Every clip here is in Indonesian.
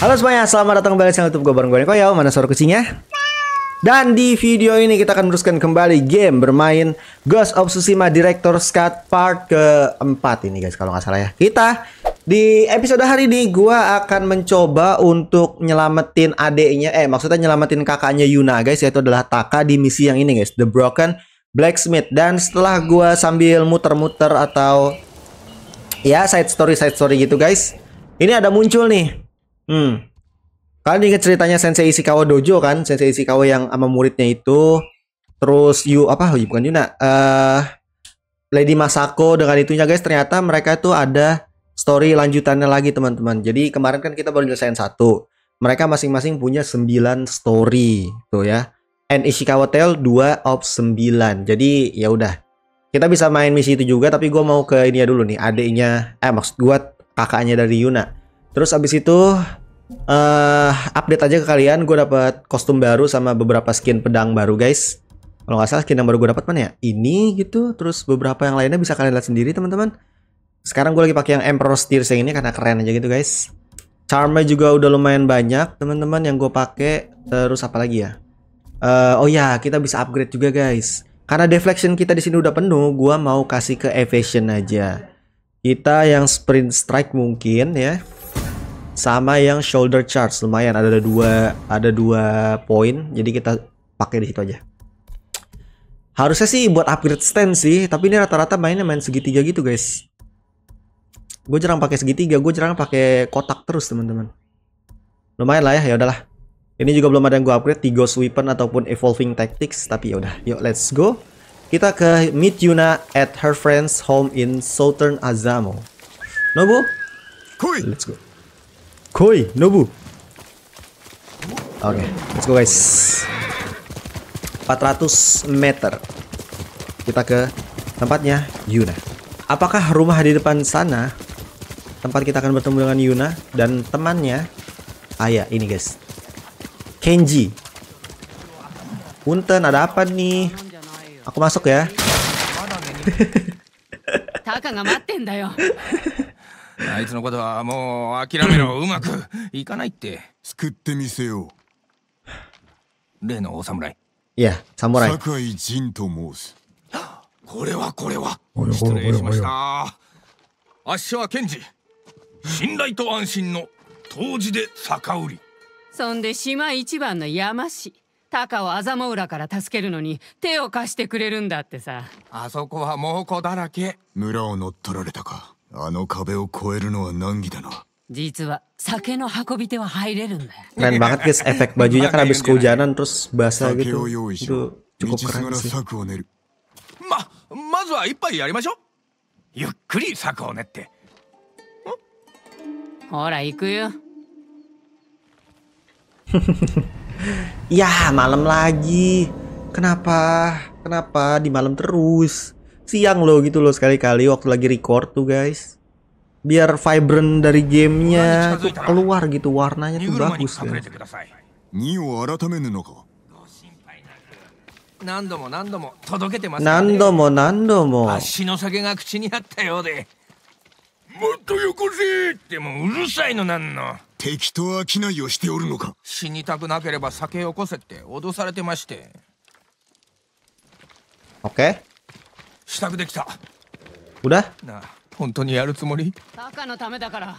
Halo semuanya, selamat datang kembali di channel YouTube gue bareng gue Koyo, mana suara kucingnya? Dan di video ini kita akan meneruskan kembali game bermain Ghost of Tsushima Director's Cut part keempat ini guys kalau nggak salah ya. Kita di episode hari ini gue akan mencoba untuk nyelamatin adeknya, eh maksudnya nyelamatin kakaknya Yuna guys yaitu adalah Taka di misi yang ini guys, The Broken Blacksmith. Dan setelah gue sambil muter-muter atau ya side story side story gitu guys, ini ada muncul nih Hmm. Kalian ingat ceritanya Sensei Ishikawa Dojo kan? Sensei Ishikawa yang sama muridnya itu. Terus Yu apa? Oh, bukan Yuna. Uh, Lady Masako dengan itunya guys. Ternyata mereka itu ada story lanjutannya lagi teman-teman. Jadi kemarin kan kita baru nyelesain satu. Mereka masing-masing punya 9 story tuh ya. And Ishikawa Tale 2 of 9. Jadi ya udah. Kita bisa main misi itu juga tapi gue mau ke ini ya dulu nih adiknya eh maksud gue kakaknya dari Yuna. Terus abis itu uh, update aja ke kalian gue dapat kostum baru sama beberapa skin pedang baru guys. Kalau nggak salah skin yang baru gue dapat mana ya? Ini gitu terus beberapa yang lainnya bisa kalian lihat sendiri teman-teman. Sekarang gue lagi pakai yang Emperor Steers yang ini karena keren aja gitu guys. Charmnya juga udah lumayan banyak teman-teman yang gue pakai. Terus apa lagi ya? Uh, oh ya kita bisa upgrade juga guys. Karena deflection kita di sini udah penuh gue mau kasih ke evasion aja. Kita yang sprint strike mungkin ya sama yang shoulder charge lumayan. Ada dua ada dua poin jadi kita pakai di situ aja. Harusnya sih buat upgrade stand sih tapi ini rata-rata mainnya main segitiga gitu guys. Gue jarang pakai segitiga gue jarang pakai kotak terus teman-teman. Lumayan lah ya ya udahlah. Ini juga belum ada yang gue upgrade Ghost Weapon ataupun Evolving Tactics tapi ya udah. Yuk let's go. Kita ke meet Yuna at her friend's home in Southern Azamo. Nobu let's go Koi, Nobu. Oke, okay, let's go guys. 400 meter. Kita ke tempatnya Yuna. Apakah rumah di depan sana tempat kita akan bertemu dengan Yuna dan temannya? Ah ya, ini guys. Kenji. Punten, ada apa nih? Aku masuk ya. あいつのことはもう諦めろ。うまくいかないって。救ってみせよう。例のお侍。いや侍酒井仁と申す。これはこれは。失礼しました。あっしは検事。信頼と安心の当時で酒売り。そんで島一番の山師。高を麻も浦から助けるのに手を貸してくれるんだってさ。あそこは猛虎だらけ。村を乗っ取られたかあの壁を越えるのは難儀だな。実は酒の運び手は入れるんだよ。Keren banget guys, efek bajunya kan habis kehujanan terus basah gitu. Itu cukup keren sih. ま、まずは一杯やりましょう。ゆっくり策を練って。ほら、行くよ。ya, malam lagi. Kenapa? Kenapa di malam terus? siang loh gitu loh sekali-kali waktu lagi record tuh guys biar vibrant dari gamenya tuh keluar gitu warnanya tuh bagus kan 何度も何度も届けてます何度も何度も足の酒が口にあったようでもっとよこせってもうるさいのなんの敵と商いをしておるのか死にたくなければ酒よこせって脅されてまして Oke 支度できた。Udah? なあ本当にやるつもり？タのためだから。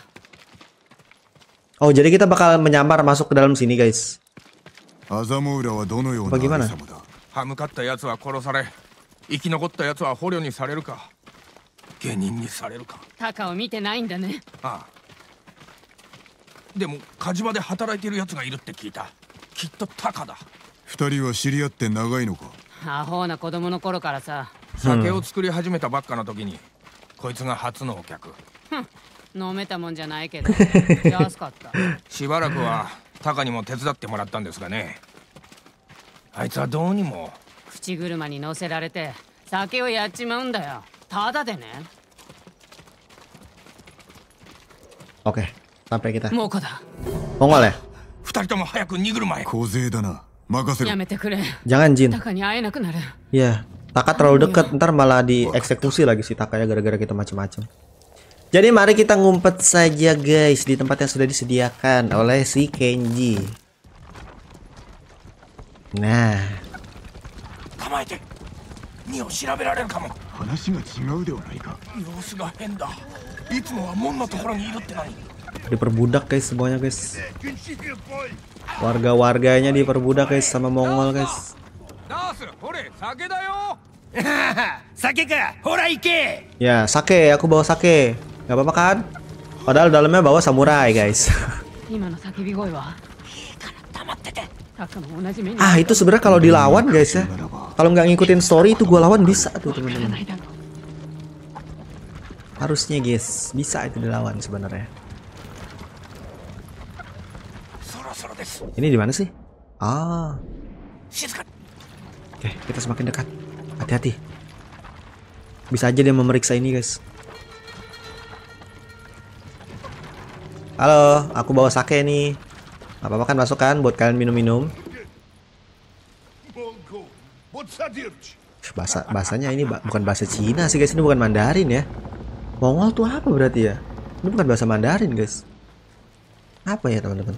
Oh jadi kita bakal menyamar masuk ke dalam sini guys. アザモウラはどのような Bagaimana? 様だ歯向かった奴は殺され生き残った奴は捕虜にされるか。下人にされるか。タカを見てないんだね。ああ。でも火事場で働いている奴がいるって聞いた。きっとタカだ。二人は知り合って長いのか？アホな子供の頃からさ酒を作り始めたばっかの時に、こいつが初のお客。飲めたもんじゃないけど。安かった。しばらくはタカにも手伝ってもらったんですがね。あいつはどうにも。口車に乗せられて酒をやっちまうんだよ。ただでね。Oke, sampai kita. モコだ。Mongol ya? 二人とも早く逃げる前小勢だな。任せろ。やめてくれ。Jangan Jin. タカに会えなくなる。Iya, Taka terlalu iya. dekat, ntar malah dieksekusi lagi si Taka ya gara-gara kita macam-macam. Jadi mari kita ngumpet saja guys di tempat yang sudah disediakan oleh si Kenji. Nah. Diperbudak guys semuanya guys. Warga-warganya diperbudak guys sama Mongol guys. ダースほれ酒だよ sake kah? Hora ike. Ya, sake. Aku bawa sake. Gak apa-apa kan? Padahal dalamnya bawa samurai, guys. ah, itu sebenarnya kalau dilawan, guys ya. Kalau nggak ngikutin story itu gua lawan bisa tuh, teman-teman. Harusnya, guys, bisa itu dilawan sebenarnya. Ini di mana sih? Ah oke, kita semakin dekat. Hati-hati. Bisa aja dia memeriksa ini guys. Halo, aku bawa sake nih. Gak apa-apa kan masuk kan buat kalian minum-minum. Bahasa bahasanya ini ba- bukan bahasa Cina sih guys, ini bukan Mandarin ya. Mongol tuh apa berarti ya? Ini bukan bahasa Mandarin guys. Apa ya teman-teman?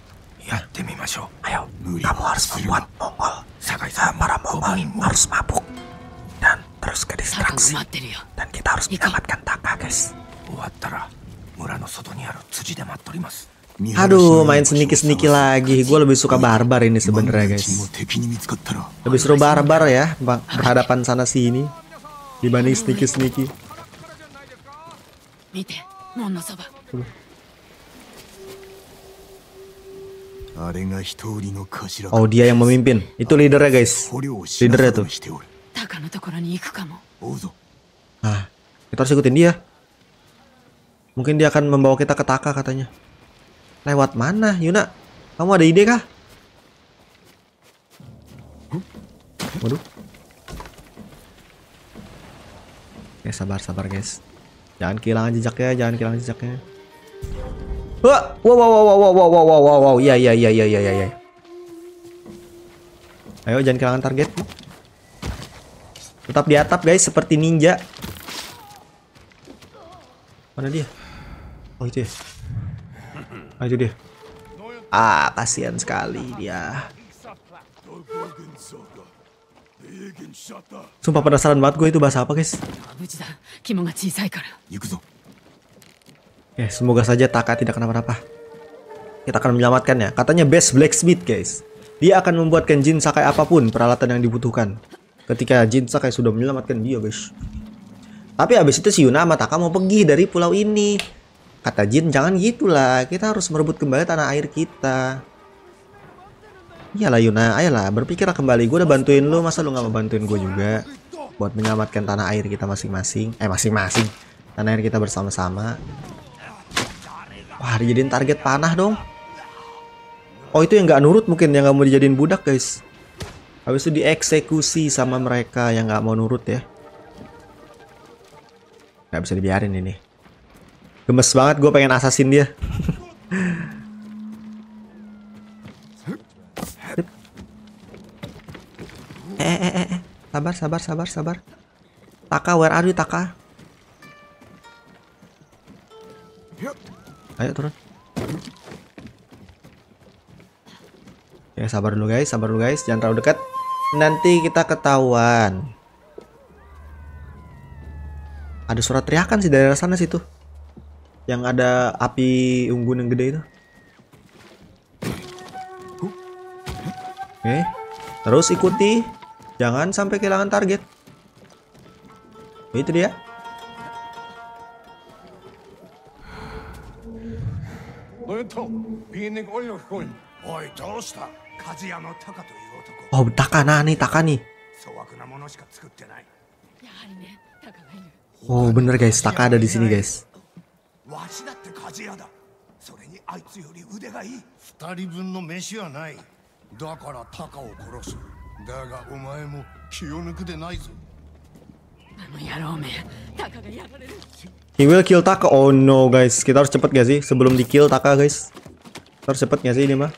Ya. Ayo, kamu harus membuat Mongol. Nah, para Mongol harus mabuk dan terus ke distraksi. Dan kita harus menyelamatkan Taka, guys. Aduh, main seniki-seniki lagi. Gue lebih suka barbar ini sebenarnya, guys. Lebih seru barbar ya, berhadapan sana sini dibanding seniki-seniki. Oh dia yang memimpin. Itu leadernya guys. Leadernya tuh. Nah, kita harus ikutin dia. Mungkin dia akan membawa kita ke Taka katanya. Lewat mana, Yuna? Kamu ada ide kah? Waduh. Oke, sabar-sabar guys. Jangan kehilangan jejaknya, jangan kehilangan jejaknya. Wah, wow, wow, wow, wow, wow, wow, wow, wow, wow, iya, iya, iya, iya, iya, iya. Ayo, jangan kehilangan target. Tetap di atap guys seperti ninja. Mana dia? Oh itu ya. Ah itu dia. Ah kasihan sekali dia. Sumpah penasaran banget gue itu bahasa apa guys. Ya semoga saja Taka tidak kenapa-napa. Kita akan menyelamatkannya. Katanya best blacksmith guys. Dia akan membuatkan Jin Sakai apa pun peralatan yang dibutuhkan. Ketika Jin Sakai sudah menyelamatkan dia guys. Tapi abis itu si Yuna sama Taka mau pergi dari pulau ini. Kata Jin jangan gitulah. Kita harus merebut kembali tanah air kita. Iyalah Yuna, ayolah berpikirlah kembali. Gue udah bantuin lu, masa lu nggak mau bantuin gue juga? Buat menyelamatkan tanah air kita masing-masing. Eh masing-masing. Tanah air kita bersama-sama. Wah, dijadiin target panah dong. Oh, itu yang nggak nurut mungkin yang nggak mau dijadiin budak, guys. Habis itu dieksekusi sama mereka yang nggak mau nurut ya. Nggak bisa dibiarin ini. Gemes banget gue pengen assassin dia. eh, eh, eh, eh. Sabar, sabar, sabar, sabar. Taka, where are you, Taka? Ayo turun. Ya sabar dulu guys, sabar dulu guys, jangan terlalu dekat. Nanti kita ketahuan. Ada suara teriakan sih dari sana situ. Yang ada api unggun yang gede itu. Oke. Terus ikuti. Jangan sampai kehilangan target. Itu dia. えっとビーネコイのコインおいどうした？鍛冶屋のタカという男。Oh, Taka nah nih, Taka nih. 粗悪なものしか作ってない。やはりねタカがいる。Oh, bener guys, Taka ada di sini guys. わしだって鍛冶屋だ。それにあいつより腕がいい。二人分の飯はない。だからタカを殺す。だがお前も気を抜くでないぞ。あの野郎めタカがやられる He will kill Taka. Oh no guys, kita harus cepet gak sih sebelum di kill Taka guys? Kita harus cepet gak sih ini mah?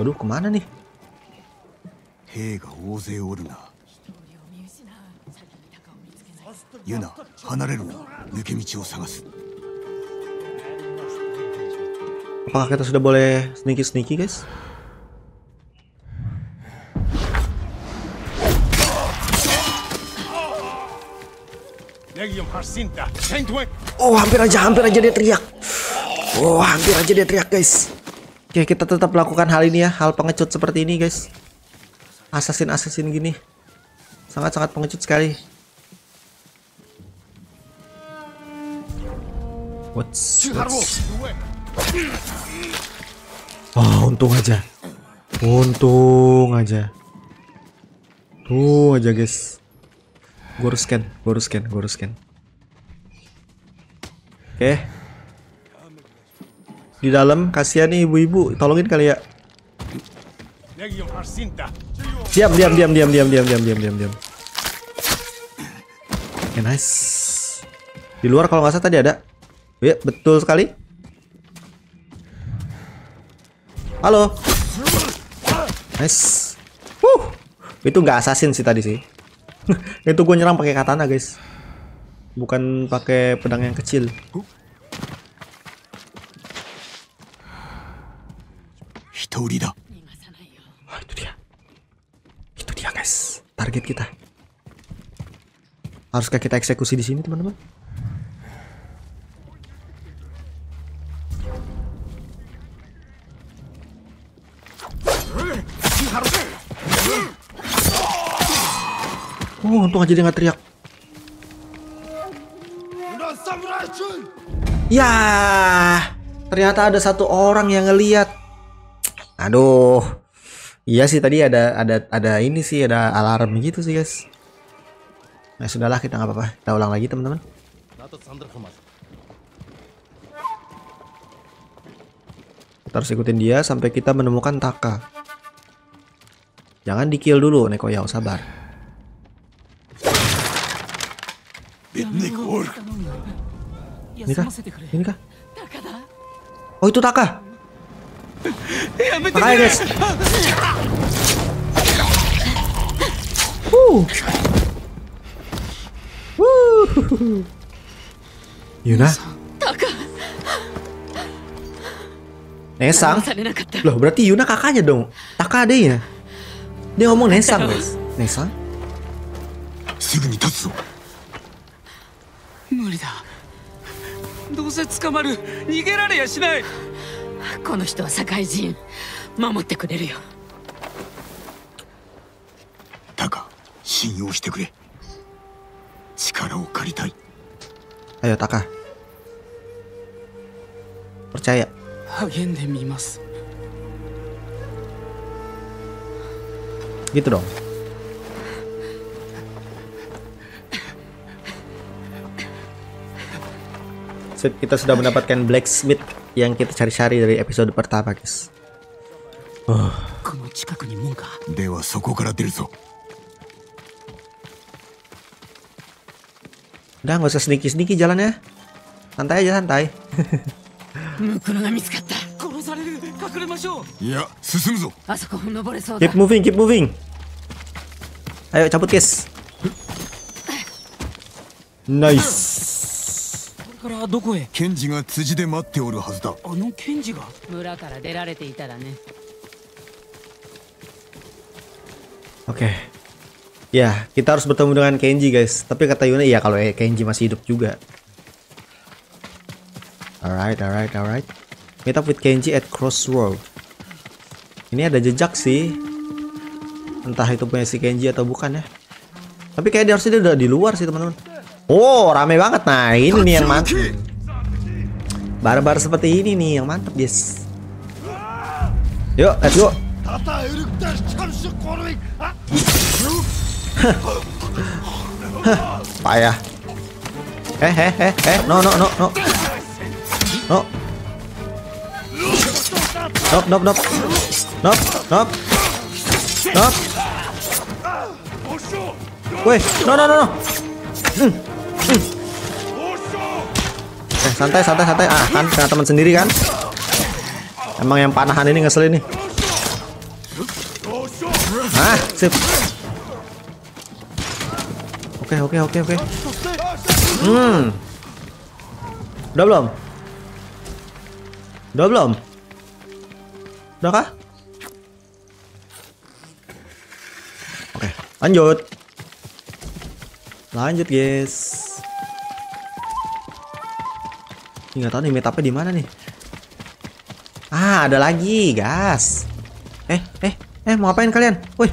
Waduh, ke mana nih? Yuna, Apakah kita sudah boleh sneaky-sneaky, guys? Oh, hampir aja, hampir aja dia teriak. Oh, hampir aja dia teriak, guys. Oke, kita tetap lakukan hal ini ya, hal pengecut seperti ini, guys. Assassin-assassin gini. Sangat-sangat pengecut sekali. What's, what's... Wah, untung aja. Untung aja. Tuh aja, guys. Gue harus scan, gue harus scan, gue harus scan. Oke. Di dalam kasihan nih ibu-ibu, tolongin kali ya. Diam, diam, diam, diam, diam, diam, diam, diam, diam, diam. Oke, nice. Di luar kalau nggak salah tadi ada. Ya, betul sekali. Halo. Nice. Wuh. Itu nggak assassin sih tadi sih. itu gue nyerang pakai katana guys. Bukan pakai pedang yang kecil. Wah, itu dia. Itu dia guys. Target kita. Haruskah kita eksekusi di sini teman-teman? Oh, untung aja dia nggak teriak. Ya, ternyata ada satu orang yang ngeliat. Aduh, iya sih tadi ada ada ada ini sih ada alarm gitu sih guys. Nah sudahlah kita nggak apa-apa, kita ulang lagi teman-teman. Kita harus ikutin dia sampai kita menemukan Taka. Jangan di kill dulu, Neko Yao sabar. Ini kah? Ini kah? Oh itu Taka. Makanya guys. Wuh. Wuh. Yuna. Nesang. Loh berarti Yuna kakaknya dong. Taka adanya. Dia ngomong Nesang guys. Nesang. せ捕まる。逃げられやしない。この人は社会人。守ってくれるよ。タカ信用してくれ。力を借りたい。Ayo Taka. Percaya. 励んでみます。Gitu dong. kita sudah mendapatkan blacksmith yang kita cari-cari dari episode pertama, guys. Oh. Udah nggak usah sedikit sedikit jalannya. Santai aja santai. keep moving, keep moving. Ayo cabut guys. Nice. これからどこへケンジが辻で待っておるはずだあの検事が村から出られていたらね Oke. Ya, kita harus bertemu dengan Kenji, guys. Tapi kata Yuna, ya kalau Kenji masih hidup juga. Alright, alright, alright. Meet up with Kenji at Crossroad. Ini ada jejak sih. Entah itu punya si Kenji atau bukan ya. Tapi kayak dia harusnya dia udah di luar sih, teman-teman. Oh, rame banget. Nah, ini nih yang mantap. Barbar seperti ini nih yang mantap, guys. Yuk, let's go. Payah. Eh, eh, eh, eh, no, no, no, no. No. Nope, nope, nope. Nope, nope. Nope. Wih, no, no, no, no. Hmm. Eh, santai, santai, santai. Ah, kan, kena teman sendiri kan? Emang yang panahan ini ngeselin nih. Ah, sip. Oke, oke, oke, oke. Hmm. Udah belum? Udah belum? Udah kah? Oke, lanjut. Lanjut, guys. Nggak tahu nih metapnya di mana nih. Ah, ada lagi, gas. Eh, eh, eh, mau ngapain kalian? Woi.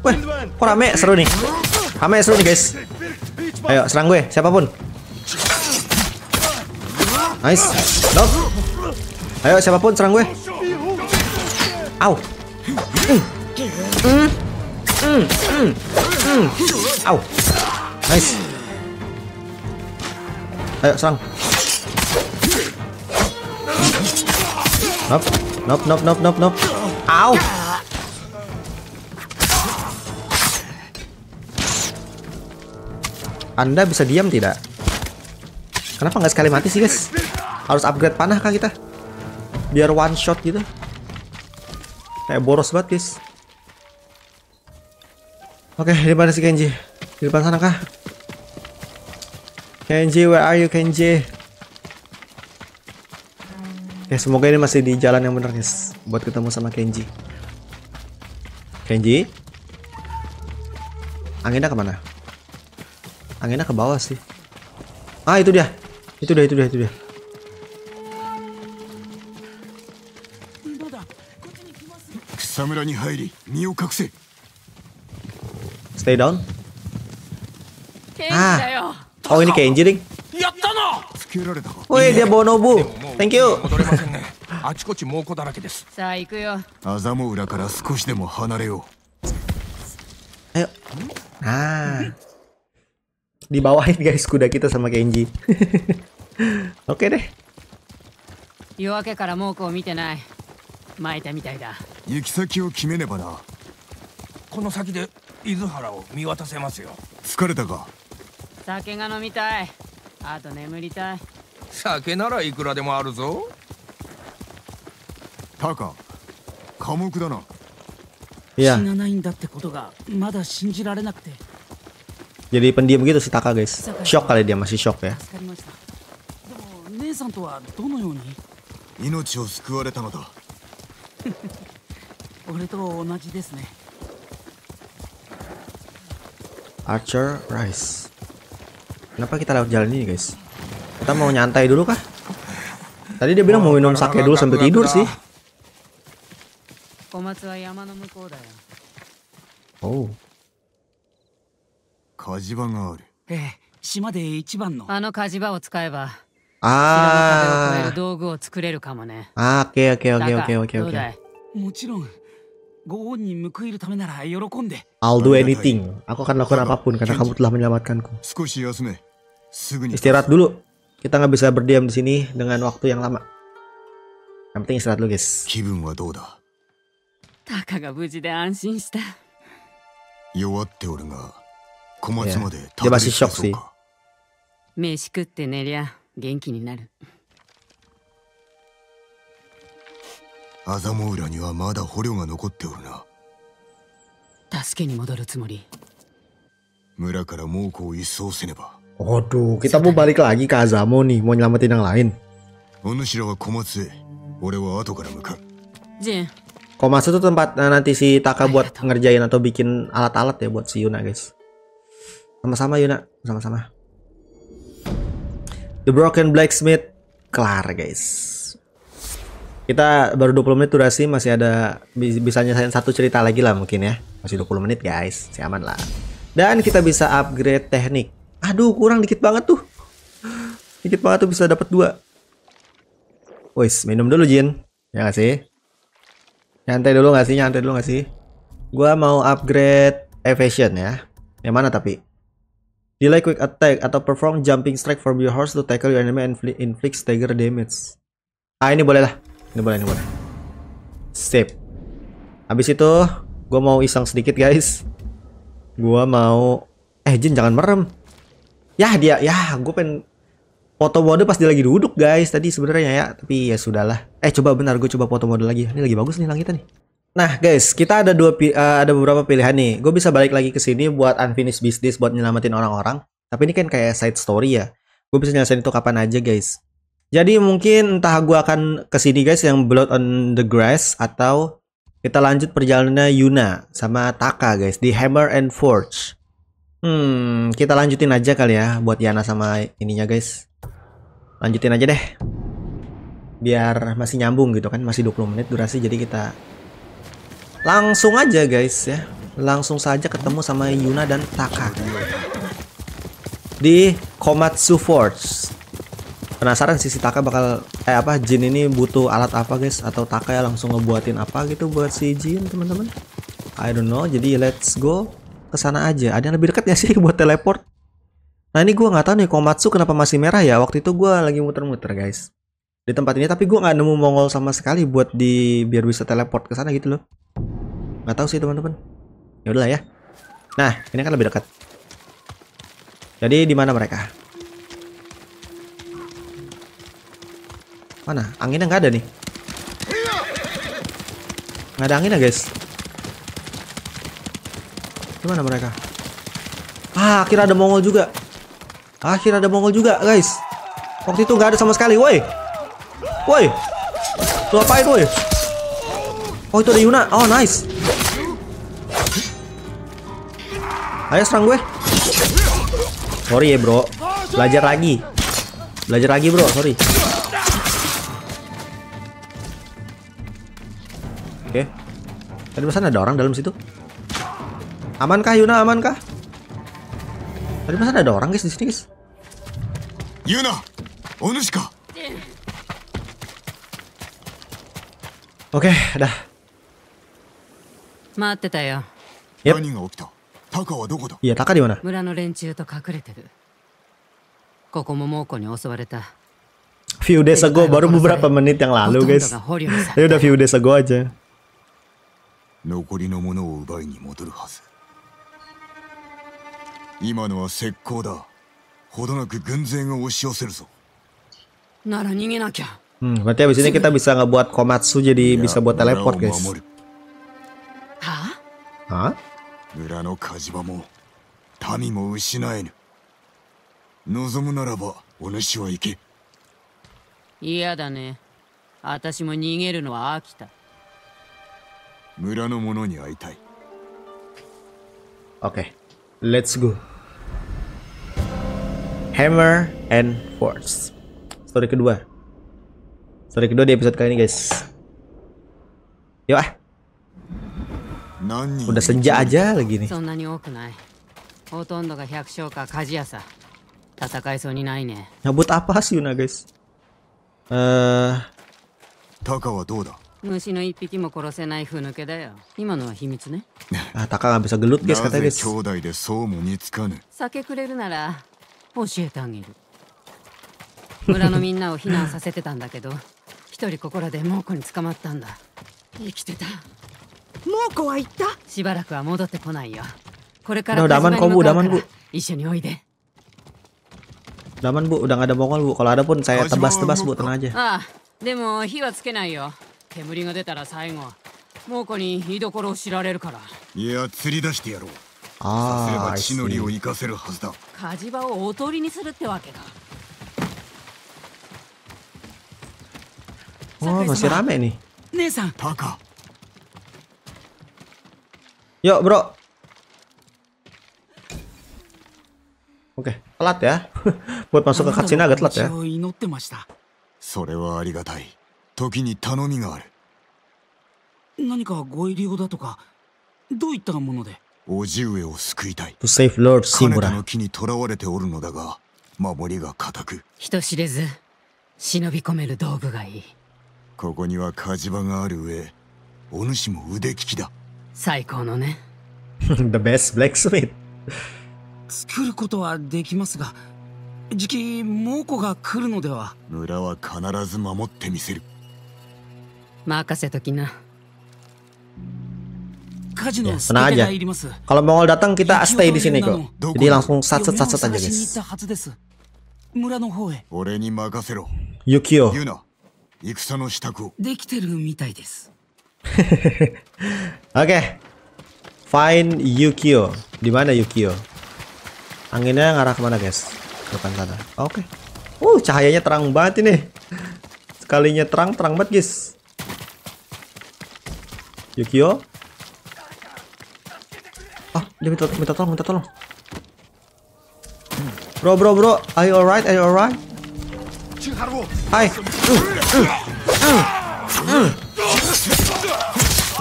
Woi, kok rame? Seru nih. Rame seru nih, guys. Ayo, serang gue, siapa pun. Nice. Dok. Ayo, siapa pun serang gue. Au. Mm. Mm. Mm. Mm. Mm. Au. Nice. Ayo, serang. Nop, nop, nop, nop, nop, nop. Au. Anda bisa diam tidak? Kenapa nggak sekali mati sih guys? Harus upgrade panah kah kita? Biar one shot gitu. Kayak boros banget guys. Oke, di mana si Kenji? Di depan sana kah? Kenji, where are you Kenji? Ya semoga ini masih di jalan yang benar guys buat ketemu sama Kenji. Kenji? Anginnya ke mana? Anginnya ke bawah sih. Ah itu dia. Itu dia, itu dia, itu dia. Stay down. Ah. Oh ini Kenji ding. Woi dia bawa Thank you. 戻れませんねあちこち猛虎だらけですさあ行くよアザモ裏から少しでも離れよ Ayo. Nah. Di bawahin guys. Kuda kita sama Kenji. Oke deh. 夜明けから猛虎を見てない巻いたみたいだう行き先を決めねばなこの先で伊豆原を見渡せますよ疲れたか酒が飲みたいあと眠りたい酒ならいくらでもあるぞタカ寡黙だな Iya. 死なないんだってことがまだ信じられなくて Jadi pendiam gitu si Taka guys. Shock kali dia masih shock ya. 姉さんとはどのように命を救われたのだ俺と同じですね Archer Rice. Kenapa kita lewat jalan ini guys? Kita mau nyantai dulu kah? Tadi dia bilang mau minum sake dulu sambil tidur sih. 小松は山の向こうだよ Oh. 火事場があるええ島で一番のあの火事場を使えば城の壁を越え Ah. る道具を作れるかもね Ah, oke oke だ oke が oke oke どう oke. だいもちろんご恩に報いるためなら喜んで I'll do anything. Aku akan lakukan apapun karena kamu telah menyelamatkanku. 少し休めすぐに Istirahat dulu. Kita nggak bisa berdiam di sini dengan waktu yang lama. Yang penting istirahat dulu guys. 気分はどうだタカが無事で安心した弱っておるが小松まで Dia masih shock そうか飯食って寝りゃ元気になるアザモ裏にはまだ捕虜が残っておるな助けに戻るつもり村から猛虎を一掃せねば Waduh, kita mau balik lagi ke Azamo nih, mau nyelamatin yang lain. Komatsu tuh tempat nah, nanti si Taka buat ngerjain atau bikin alat-alat ya buat si Yuna guys. Sama-sama Yuna, sama-sama. The Broken Blacksmith. Kelar guys. Kita baru 20 menit durasi masih ada bisa nyesain satu cerita lagi lah mungkin ya. Masih 20 menit guys. Si aman lah. Dan kita bisa upgrade teknik. Aduh, kurang dikit banget tuh. Dikit banget tuh bisa dapat dua. Wis, minum dulu Jin. Ya gak sih? Nyantai dulu gak sih? Nyantai dulu gak sih? Gua mau upgrade evasion ya. Yang mana tapi? Delay quick attack atau perform jumping strike from your horse to tackle your enemy and infli- inflict stagger damage. Ah ini boleh lah. Ini boleh, ini boleh. Sip. Habis itu gua mau iseng sedikit guys. Gua mau eh Jin jangan merem. Ya dia ya gue pengen foto mode pas dia lagi duduk guys tadi sebenarnya ya tapi ya sudahlah. Eh coba bentar gue coba foto mode lagi. Ini lagi bagus nih langitnya nih. Nah guys, kita ada dua eh, ada beberapa pilihan nih. Gue bisa balik lagi ke sini buat unfinished business buat nyelamatin orang-orang. Tapi ini kan kayak side story ya. Gue bisa nyelesain itu kapan aja guys. Jadi mungkin entah gue akan ke sini guys yang Blood on the Grass atau kita lanjut perjalanannya Yuna sama Taka guys di Hammer and Forge. Hmm, kita lanjutin aja kali ya buat Yana sama ininya guys. Lanjutin aja deh. Biar masih nyambung gitu kan, masih 20 menit durasi jadi kita Langsung aja guys ya. Langsung saja ketemu sama Yuna dan Taka. Di Komatsu Forge. Penasaran sih si Taka bakal eh apa Jin ini butuh alat apa guys atau Taka ya langsung ngebuatin apa gitu buat si Jin teman-teman. I don't know. Jadi let's go ke sana aja. Ada yang lebih dekat ya sih buat teleport? Nah ini gua nggak tahu nih Komatsu kenapa masih merah ya. Waktu itu gua lagi muter-muter guys. Di tempat ini tapi gua nggak nemu Mongol sama sekali buat di biar bisa teleport ke sana gitu loh. Nggak tahu sih teman-teman. Ya udahlah ya. Nah ini kan lebih dekat. Jadi di mana mereka? Mana? Anginnya nggak ada nih. Nggak ada anginnya guys di mana mereka ah akhirnya ada Mongol juga akhirnya ada Mongol juga guys waktu itu nggak ada sama sekali woi woi lu apain woi oh itu ada Yuna oh nice Ayo serang gue. Sorry ya bro. Belajar lagi. Belajar lagi bro. Sorry. Oke. Tadi pesan ada orang dalam situ. Aman kah Yuna? Aman kah? Tadi masa ada orang guys di sini guys. Yuna, Onushika. Oke, dah. Mati ta yo. Yep. Apa yang terjadi? Taka wa doko da? Iya, Taka di mana? Mura no renchuu to kakurete ru. Koko mo Moko ni osowareta. Few days ago, baru beberapa menit yang lalu guys. Ya udah few days ago aja. Nokori no mono wo ubai ni motoru hazu. 今のは石膏だほどなく軍勢が押し寄せるぞなら逃げなきゃ Hmm, berarti abis ini kita bisa ngebuat Komatsu jadi bisa buat 村 teleport を guys. 守るはあ Hah? 村の火事場も民も失えぬ望むならばお主は行け嫌だね私も逃げるのは飽きた村の者に会いたい Oke, let's go. Hammer and Force. Story kedua. Story kedua di episode kali ini, guys. Yuk ah, 何人 udah senja aja lagi nih. そんなに多くないほとんどが百姓か鍛冶屋さ戦いそうにないね Nyabut apa sih Yuna, guys? Eh, タカはどうだ虫の一匹も殺せないふぬけだよ今のは秘密ね ah, Taka nggak bisa gelut, な guys, katanya, ぜ guys. 兄弟でそうも似つかぬ酒くれるなら 教えてあげる村のみんなを避難させてたんだけど一人ここらで猛虎に捕まったんだ生きてた猛虎は言った？しばらくは戻ってこないよこれから Bu, 向か udah う aman, から Bu. 一緒においで Daman, Bu. Udah nggak ada Mongol, Bu. Kalau ada pun saya tebas-tebas, Bu. Tenang aja. ああでも火はつけないよ煙が出たら最後猛虎に居所を知られるからいや釣り出してやろうさすれ Ah, ばのりを.生かせるはずだ火事場をおとりに。するって。わけか Oh, masih rame nih. 姉さんタカ Yuk, bro. Oke, telat ya. Buat masuk ke cutscene agak telat ya. あなたの道を祈ってました。それはありがたい。時に頼みがある。何かご入り用だとかどういったもので？叔父上を救いたい。To save Lord 金田 Shimura. の木に囚われておるのだが守りが固く。人知れず忍び込める道具がいい。ここには火事場がある上お主も腕利きだ。最高のね。The best blacksmith. 作ることはできますがじき猛虎が来るのでは。村は必ず守ってみせる。任せときな Ya, の tenang 助け aja. がいります Kalau Mongol datang kita 雪 stay 男 di sini ユナ kok. の Jadi langsung satset 嫁を satset aja 探しに行っ guys. たはずです村の方へ俺に任せろ Yukio. ユナ戦の支度をできてるみたいです Oke. Find Yukio. Di mana Yukio? Anginnya ngarah kemana guys? Depan sana. Oke. Uh, cahayanya terang banget ini. Sekalinya terang, terang banget guys. Yukio. dia minta, minta tolong, minta tolong. Bro, bro, bro. Are you alright? Are you alright? Hai.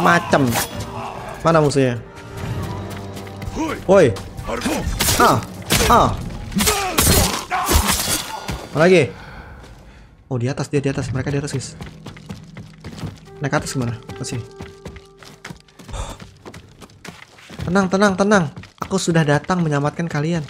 Macem. Mana musuhnya? Woi. Ah. Ah. Mana lagi? Oh, di atas dia di atas. Mereka di atas, guys. Naik ke atas gimana? Masih. Tenang, tenang, tenang. Aku sudah datang menyelamatkan kalian.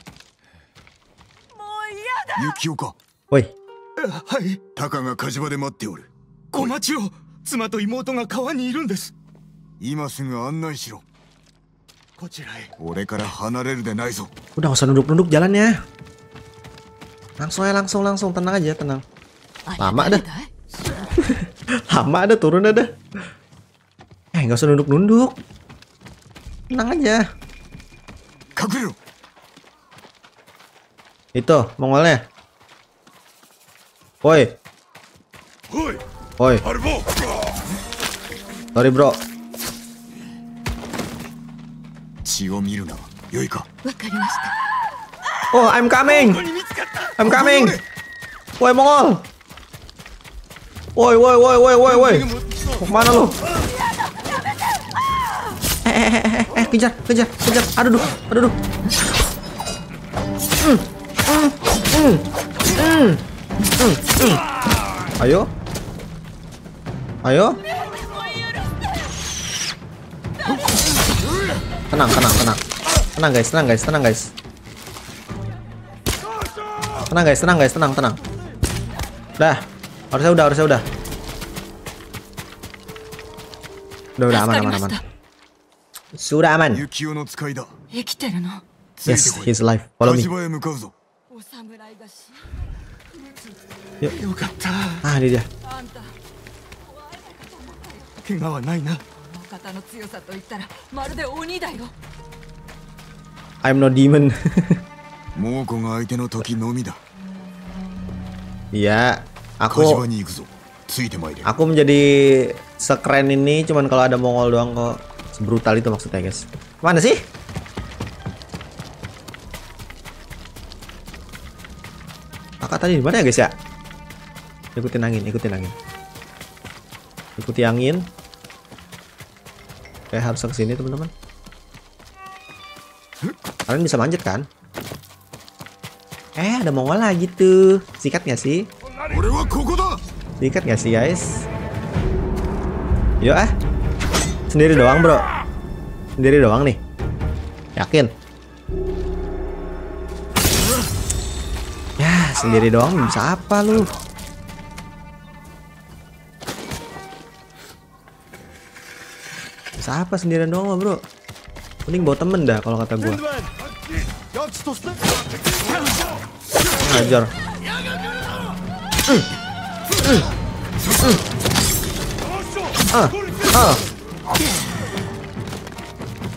Udah usah nunduk-nunduk jalannya. Langsung ya, langsung, langsung. Tenang aja, tenang. Lama ada Lama ada turun ada. Eh, nggak usah nunduk-nunduk. Tenang aja. Kaguru. Itu, mongolnya. Woi. Woi. Woi. Sorry, bro. Oh, I'm coming. I'm coming. Woi, mongol. Woi, woi, woi, woi, woi, woi. Mana lu? Eh, eh, eh, eh, eh, kejar, kejar, kejar. Aduh, duh, aduh, duh. Mm, mm, mm, mm, mm, mm. Ayo. Ayo. Tenang, tenang, tenang. Tenang guys, tenang guys, tenang guys. Tenang guys, tenang guys, tenang, tenang. Udah. Harusnya udah, harusnya udah. Udah, udah aman, aman, aman. Suraman. Yes, he's alive. Follow me. Yuk. Ah, ini dia. I'm no demon. Iya, aku Aku menjadi sekeren ini cuman kalau ada Mongol doang kok. Brutal itu maksudnya guys. Mana sih? Kakak tadi di mana ya guys ya? Ikutin angin, ikutin angin. Ikuti angin. Kayak harus ke sini teman-teman. Kalian bisa manjat kan? Eh, ada Mongol lagi tuh. Sikat gak sih? Sikat nggak sih guys? Yuk ah. Sendiri doang bro Sendiri doang nih Yakin? Ya sendiri doang bisa apa lu? Bisa apa sendirian doang mah, bro? Mending bawa temen dah kalau kata gua Ngajar Ah, ah.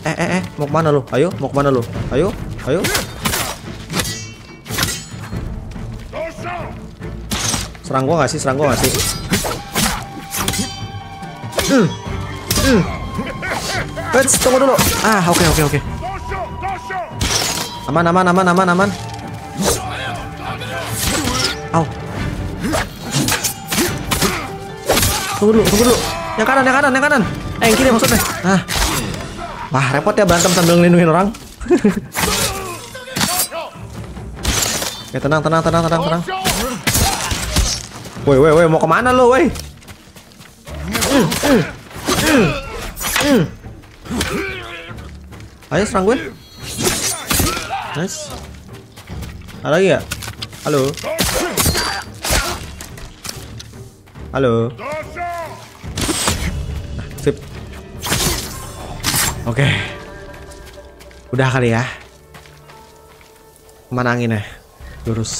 Eh, eh, eh, mau ke mana lu? Ayo, mau ke mana lu? Ayo, ayo. Serang gua gak sih? Serang gua gak sih? Hmm, hmm. Tunggu dulu. Ah, oke, oke, oke. Aman, aman, aman, aman, aman. Au. Tunggu dulu, tunggu dulu. Yang kanan, yang kanan, yang kanan. Eh, yang kiri maksudnya. Ah. Wah, repot ya berantem sambil ngelindungin orang. Oke, tenang, tenang, tenang, tenang, tenang. Woi, woi, woi, mau ke mana lo, woi? Ayo serang gue. Nice. Ada lagi nggak? Halo. Halo. Oke. Udah kali ya. Kemana anginnya? Lurus.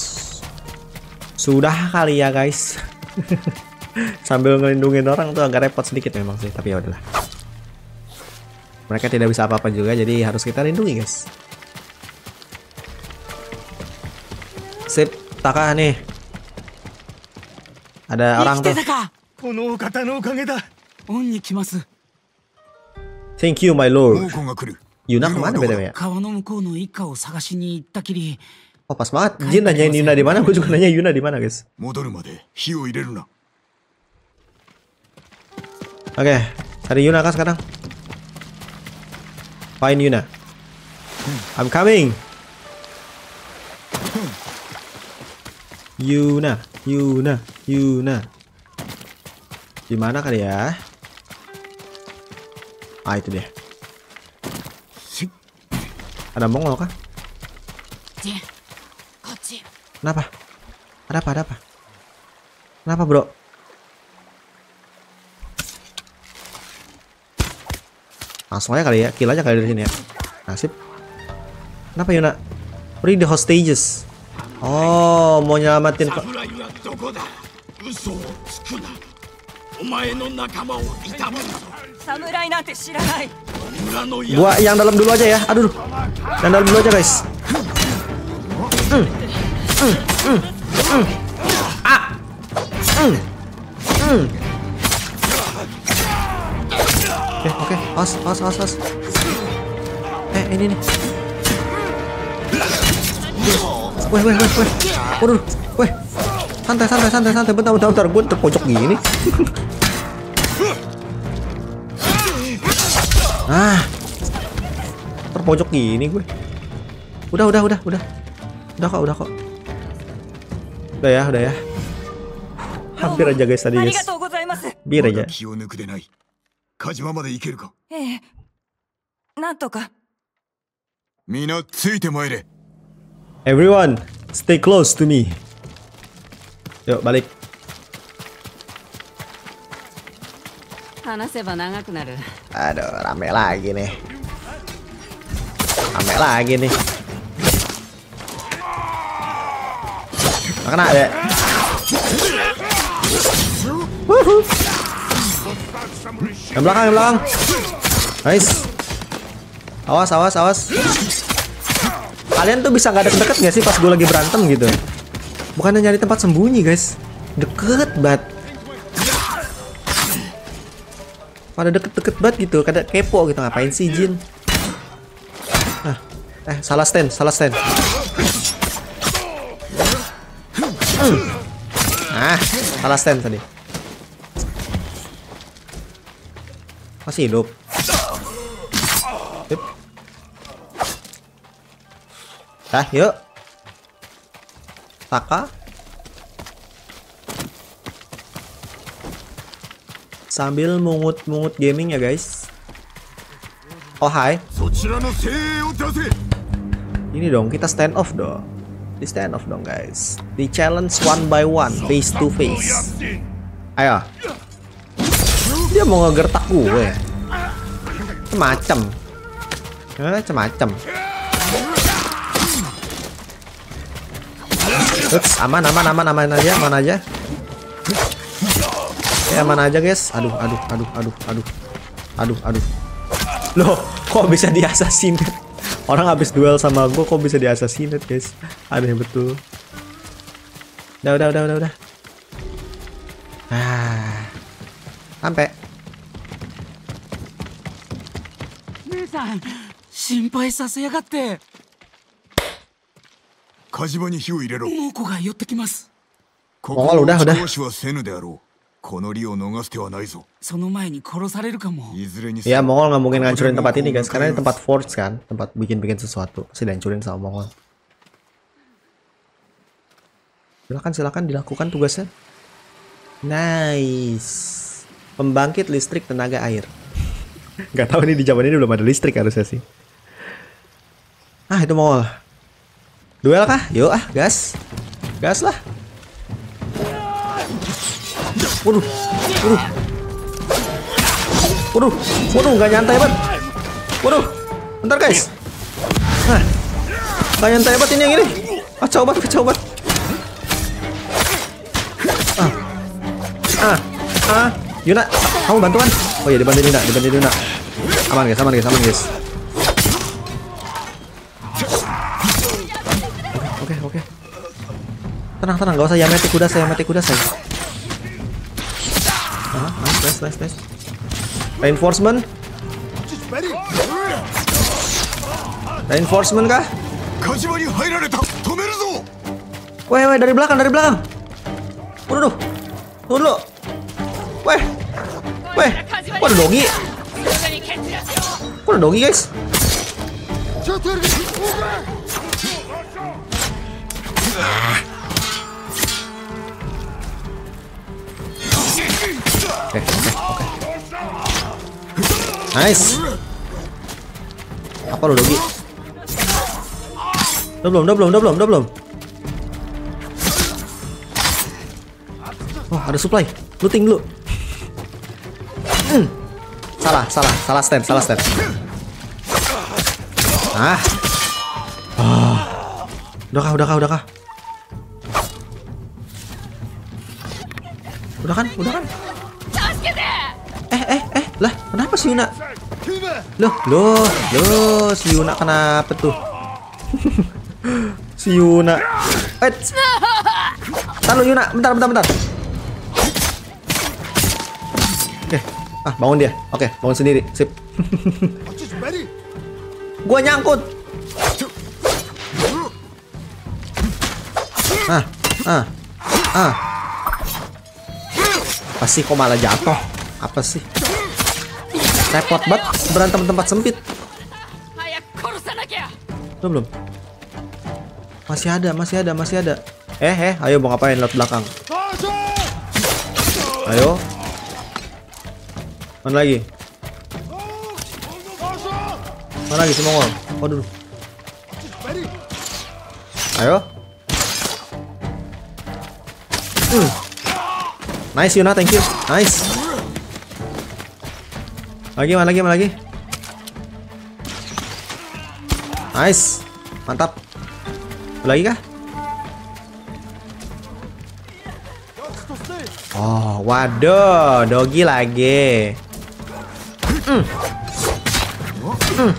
Sudah kali ya guys. Sambil ngelindungin orang tuh agak repot sedikit memang sih, tapi ya udahlah. Mereka tidak bisa apa-apa juga, jadi harus kita lindungi guys. Sip, Taka nih. Ada orang 生き tuh. てたかこのお方のおかげだ恩に来ます Thank you, my lord. Yuna ke mana btw ya? Oh pas banget, Jin nanyain Yuna di mana, gue juga nanya Yuna di mana guys. Oke, okay, cari Yuna kan sekarang. Find Yuna. I'm coming. Yuna, Yuna, Yuna. Di mana kali ya? Ah itu dia. Ada mongol kah? Kenapa? Ada apa? Ada apa? Kenapa bro? Langsung aja kali ya, kill aja kali dari sini ya. Nasib. Kenapa Yuna? Free the hostages. Oh, mau nyelamatin kok. お前の仲間を痛むな侍なんて知らない村の Gua yang dalam dulu aja ya. Aduh. Yang dalam dulu aja, guys. Mm. Mm, mm, mm. Ah. Mm. Mm. Oke, oke. Awas, awas, awas, awas. Eh, ini nih. Weh, weh, weh, weh. Waduh, weh. Santai, santai, santai, santai. Bentar, bentar, bentar. Gue terpojok gini. ah, terpojok gini gue. Udah, udah, udah, udah. Udah kok, udah kok. Udah ya, udah ya. Hampir aja guys tadi あり guys. がとうございます Bir ま aja. だ気を抜くでない火事場まで行けるかええなんとか皆ついてまいれ Everyone, stay close to me. Yuk, balik. Aduh, rame lagi nih. Rame lagi nih. Makna kena deh. Yang belakang, yang belakang. Nice. Awas, awas, awas. Kalian tuh bisa nggak deket-deket nggak sih pas gue lagi berantem gitu? Bukannya nyari tempat sembunyi, guys. Deket banget. pada deket-deket banget gitu kada kepo gitu ngapain sih Jin ah eh salah stand salah stand Hmm. ah salah stand tadi masih hidup. Dah, yuk. Saka. Sambil mungut-mungut gaming ya guys. Oh hai ini dong kita stand off dong di stand off dong guys. Di challenge one by one face to face. Ayo. Dia mau ngegertak gue. Macem. Eh, macem macem. Ups, aman, aman, aman, aman aja, aman aja. Ya aman aja guys. Aduh, aduh, aduh, aduh, aduh, aduh, aduh. Loh, kok bisa di assassinate? Orang habis duel sama gue kok bisa di assassinate guys? Aneh betul. Udah, udah, udah, udah, udah. Ah, sampai. 姉さん心配させやがって 火事場に火を入れろ猛虎が寄ってきますこおうこを udah, 打 udah. ち壊しはせぬであろうこの利を逃す手はないぞその前に殺されるかもいずれにせ Ya よ Mongol nggak mungkin ngancurin Aku tempat mau ini guys, karena ini bukan tempat forge kan, tempat bikin-bikin sesuatu. Pasti dihancurin sama Mongol. Silakan silakan dilakukan tugasnya. Nice. Pembangkit listrik tenaga air. Gak tahu nih di zaman ini belum ada listrik harusnya sih. Ah itu Mongol. Duel kah? Yuk ah, gas. Gas lah. Waduh. Waduh. Waduh. Waduh, nggak nyantai banget. Waduh. Bentar guys. Nah. Nggak nyantai banget ini yang ini. Banget, kacau banget. Ah. Ah. Ah. Yuna, kamu bantuan. Oh iya, dibantuin Yuna, dibantuin Yuna. Aman guys, aman guys, aman guys. Tenang, tenang, gak usah Yamete kuda saya, Yamete kuda saya. Ah, ah, nice, nice, nice. Reinforcement. Reinforcement kah? Weh, weh, dari belakang, dari belakang. Waduh, dulu. Tunggu dulu. Weh. Weh. Kok ada dogi? Kok ada dogi, guys? Nice. Apa lo dogi? Udah belum, udah belum, udah belum, udah belum. Oh, ada supply. Looting dulu. Hmm. Salah, salah, salah stand, salah stand. Ah. Ah. Udah kah, udah kah, udah kah? Udah kan, udah kan? Eh, eh, eh, lah, kenapa si Yuna? Loh, loh, loh, si Yuna kenapa tuh? si Yuna. Eh, Tahan Yuna, bentar, bentar, bentar. Oke, ah bangun dia. Oke, bangun sendiri. Sip. Gua nyangkut. Ah, ah, ah. Apa sih kok malah jatuh? Apa sih? Repot banget berantem tempat sempit. Belum, belum. Masih ada, masih ada, masih ada. Eh, eh, ayo mau ngapain lewat belakang? Ayo. Mana lagi? Mana lagi si Mongol? Waduh. Ayo. Hmm. Nice Yuna, thank you. Nice. Lagi mana lagi mana lagi? Nice. Mantap. Lagi kah? Oh, waduh, dogi lagi. Hmm. Hmm.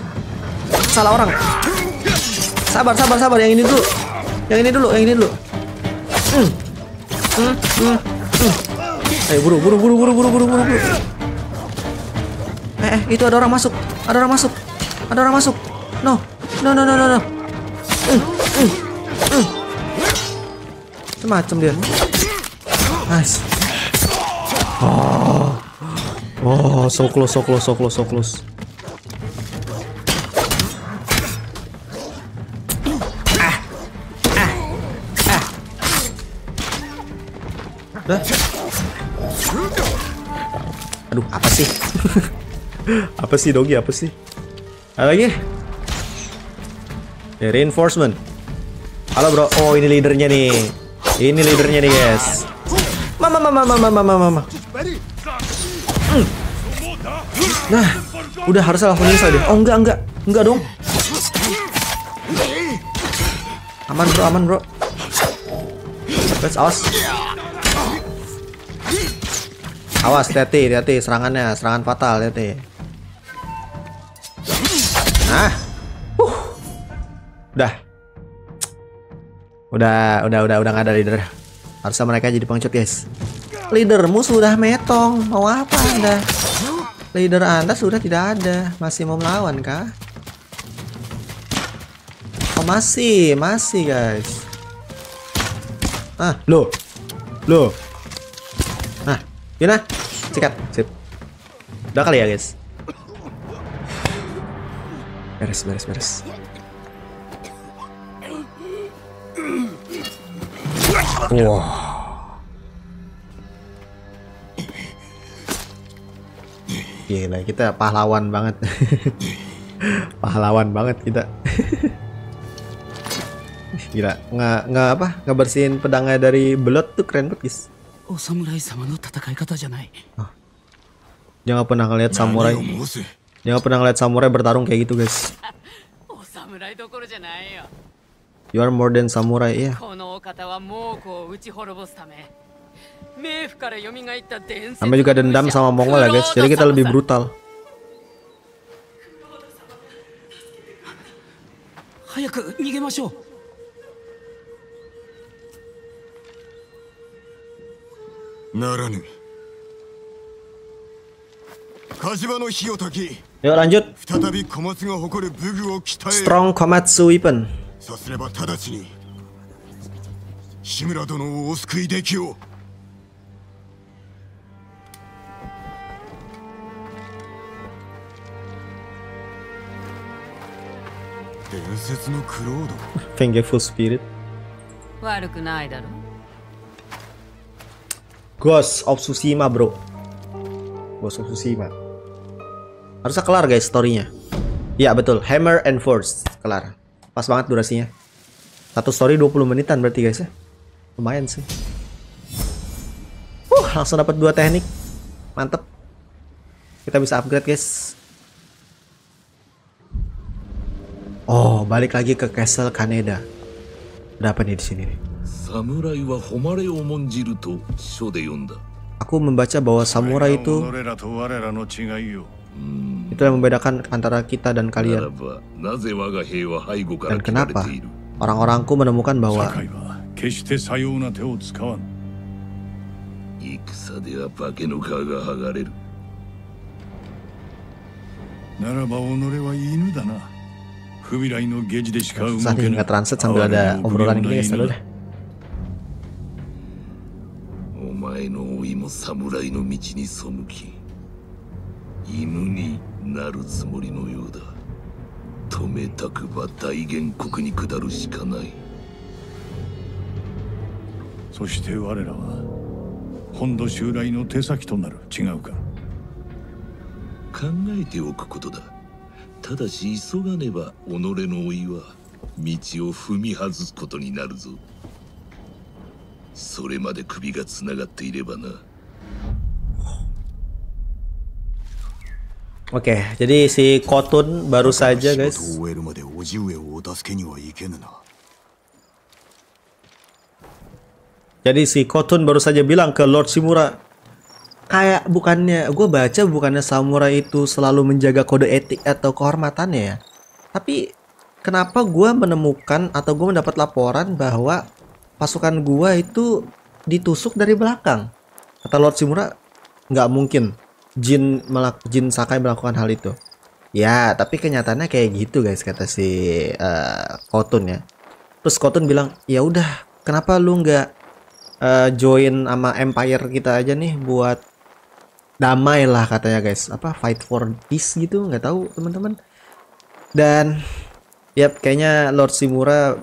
Salah orang. Sabar, sabar, sabar. Yang ini dulu. Yang ini dulu, yang ini dulu. Hmm. Hmm. Hmm. Hmm. Ayo buru, buru, buru, buru, buru, buru, buru. Eh, eh, itu ada orang masuk. Ada orang masuk. Ada orang masuk. No. No, no, no, no, no. Hmm. Hmm. Hmm. Semacam dia. Nice. Oh. Oh, so close, so close, so close, so close. Ah. Ah. Ah. Udah. Aduh, apa sih? apa sih dogi? Apa sih? Ada lagi? Reinforcement. Halo bro. Oh, ini leadernya nih. Ini leadernya nih, guys. Mama, mama, mama, mama, mama. Hmm. Nah, udah harusnya langsung nyesel deh. Oh enggak, enggak, enggak dong. Aman bro, aman bro. Let's awas. Awas, hati, hati, serangannya, serangan fatal, hati. Nah, uh, udah, udah, udah, udah, udah nggak ada leader. Harusnya mereka jadi pengecut guys. Leadermu sudah metong. Mau apa anda? Leader anda sudah tidak ada. Masih mau melawan kah? Oh masih, masih guys. Ah, lo, lo. Nah, Yuna, sikat, sip. Udah kali ya guys. Beres, beres, beres. Wow. Gila, kita pahlawan banget. pahlawan banget kita. Gila, nggak nggak apa? nggak bersihin pedangnya dari belot tuh keren banget, guys. Oh, samurai sama lu tatakai kata janai. Ah. Jangan pernah ngeliat samurai. Dia gak pernah ngeliat samurai bertarung kayak gitu, guys. You are more than samurai, ya. Yeah. juga dendam sama Mongol ya guys, jadi kita lebih brutal. Naranu. Kajiba. Yuk lanjut. Strong Komatsu Weapon. Vengeful Spirit. Ghost of Tsushima, bro. Ghost of Tsushima. Harusnya kelar guys storynya. Ya betul, Hammer and Force kelar. Pas banget durasinya. Satu story 20 menitan berarti guys ya. Lumayan sih. Uh, langsung dapat dua teknik. Mantep. Kita bisa upgrade guys. Oh, balik lagi ke Castle Kaneda. Ada apa nih di sini? Samurai wa homare o monjiru to de yonda. Aku membaca bahwa samurai itu 己らと我らの違いよ itu yang membedakan antara kita dan なら kalian. ばなぜ我が兵は背後か Dan ら切られ kenapa ている orang-orangku menemukan bahwa 堺は決してさような手を使わん戦では化けの皮が剥がれるならば己は犬だな不未来の下地でしか動 susah け nih ぬ nggak transit sambil ada obrolan gini guys dulu deh. お前の老いも侍の道に背き 犬になるつもりのようだ。止めたくば大元国に下るしかない。そして我らは本土襲来の手先となる。違うか。考えておくことだ。ただし急がねば己の老いは道を踏み外すことになるぞ。それまで首がつながっていればな Oke, okay, jadi si Kotun baru saja guys. Jadi si Kotun baru saja bilang ke Lord Shimura, kayak bukannya gue baca bukannya samurai itu selalu menjaga kode etik atau kehormatannya ya. Tapi kenapa gue menemukan atau gue mendapat laporan bahwa pasukan gue itu ditusuk dari belakang? Kata Lord Shimura, nggak mungkin Jin melak Jin Sakai melakukan hal itu. Ya, tapi kenyataannya kayak gitu guys kata si eh, Kotun ya. Terus Kotun bilang, "Ya udah, kenapa lu nggak eh, join sama Empire kita aja nih buat damai lah katanya guys apa fight for peace gitu nggak tahu teman-teman dan yap kayaknya Lord Shimura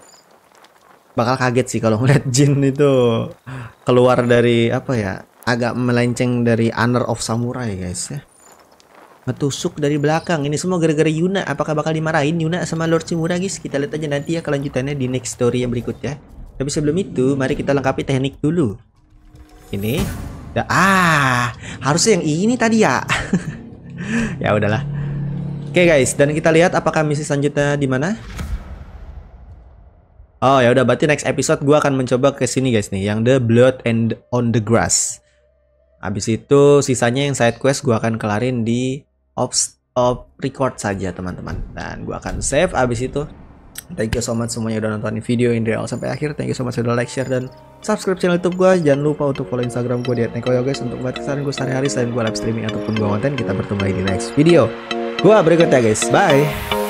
bakal kaget sih kalau ngeliat Jin itu keluar dari apa ya agak melenceng dari honor of samurai guys ya. Ngetusuk dari belakang. Ini semua gara-gara Yuna. Apakah bakal dimarahin Yuna sama Lord Shimura guys? Kita lihat aja nanti ya kelanjutannya di next story yang berikutnya. Tapi sebelum itu mari kita lengkapi teknik dulu. Ini. Da- ah harusnya yang ini tadi ya. Ya udahlah. Oke guys dan kita lihat apakah misi selanjutnya di mana. Oh ya udah berarti next episode gua akan mencoba ke sini guys nih yang the blood and on the grass habis itu sisanya yang side quest gua akan kelarin di off off record saja teman-teman dan gua akan save habis itu Thank you so much semuanya udah nonton video ini dari sampai akhir. Thank you so much udah like, share, dan subscribe channel YouTube gue. Jangan lupa untuk follow Instagram gue di @nekoyo guys untuk buat kesalahan gue sehari-hari selain gue live streaming ataupun gue konten. Kita bertemu lagi di next video. Gue berikutnya guys. Bye.